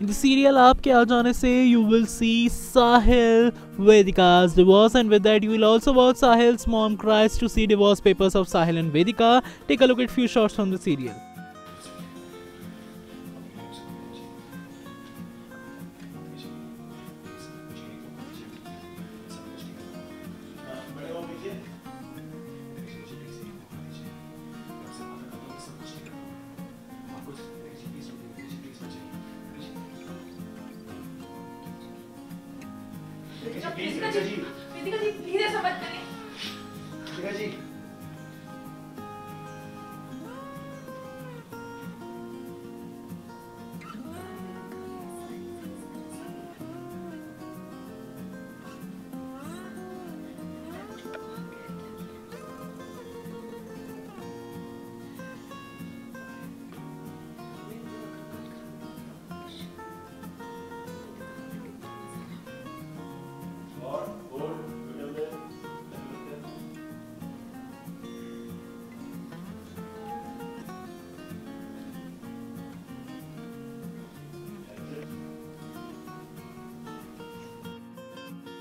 In the serial, आपके आ जाने से you will see Sahil Vedika's divorce and with that you will also watch Sahil's mom cries to see divorce papers of Sahil and Vedika take a look at few shots from the serial Vedika ji please ऐसा मत करें प्रीतिका जी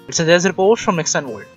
It's a desert pose from Nexan World.